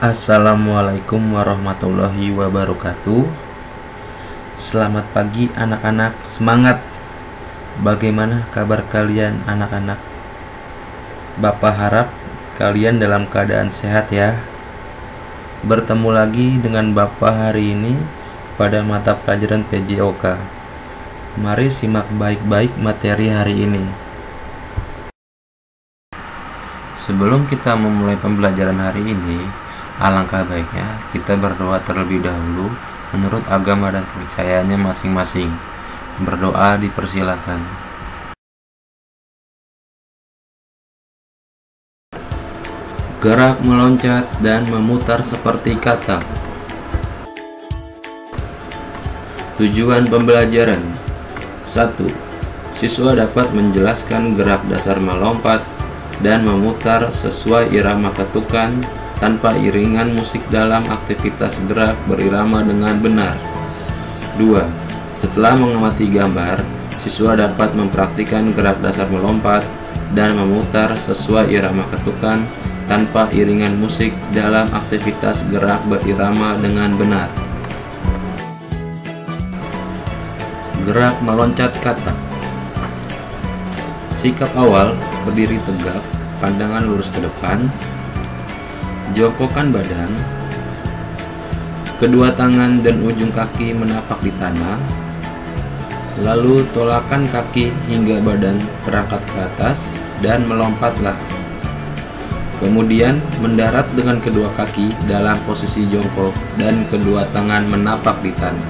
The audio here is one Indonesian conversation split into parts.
Assalamualaikum warahmatullahi wabarakatuh. Selamat pagi anak-anak. Semangat. Bagaimana kabar kalian anak-anak? Bapak harap kalian dalam keadaan sehat ya. Bertemu lagi dengan Bapak hari ini Pada mata pelajaran PJOK Mari simak baik-baik materi hari ini. Sebelum kita memulai pembelajaran hari ini Alangkah baiknya kita berdoa terlebih dahulu menurut agama dan kepercayaannya masing-masing. Berdoa dipersilakan. Gerak meloncat dan memutar seperti kata. Tujuan pembelajaran 1. Siswa dapat menjelaskan gerak dasar melompat dan memutar sesuai irama ketukan tanpa iringan musik dalam aktivitas gerak berirama dengan benar. 2. Setelah mengamati gambar, siswa dapat mempraktikkan gerak dasar melompat dan memutar sesuai irama ketukan tanpa iringan musik dalam aktivitas gerak berirama dengan benar. Gerak meloncat kata Sikap awal, berdiri tegak, pandangan lurus ke depan, Jongkokkan badan, kedua tangan dan ujung kaki menapak di tanah, lalu tolakan kaki hingga badan terangkat ke atas dan melompatlah. Kemudian mendarat dengan kedua kaki dalam posisi jongkok dan kedua tangan menapak di tanah.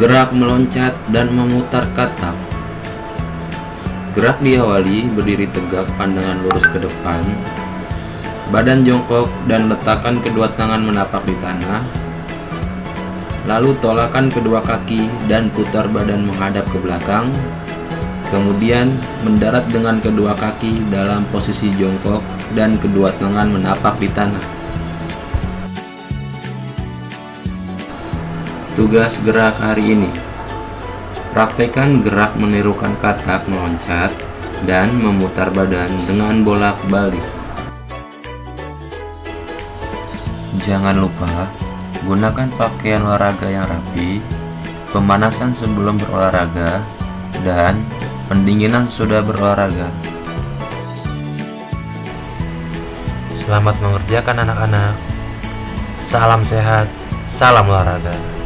Gerak meloncat dan memutar katak. Gerak diawali berdiri tegak pandangan lurus ke depan, badan jongkok dan letakkan kedua tangan menapak di tanah, lalu tolakan kedua kaki dan putar badan menghadap ke belakang, kemudian mendarat dengan kedua kaki dalam posisi jongkok dan kedua tangan menapak di tanah. Tugas gerak hari ini Praktekan gerak menirukan katak meloncat dan memutar badan dengan bolak-balik. Jangan lupa gunakan pakaian olahraga yang rapi, pemanasan sebelum berolahraga, dan pendinginan sudah berolahraga. Selamat mengerjakan anak-anak. Salam sehat, salam olahraga.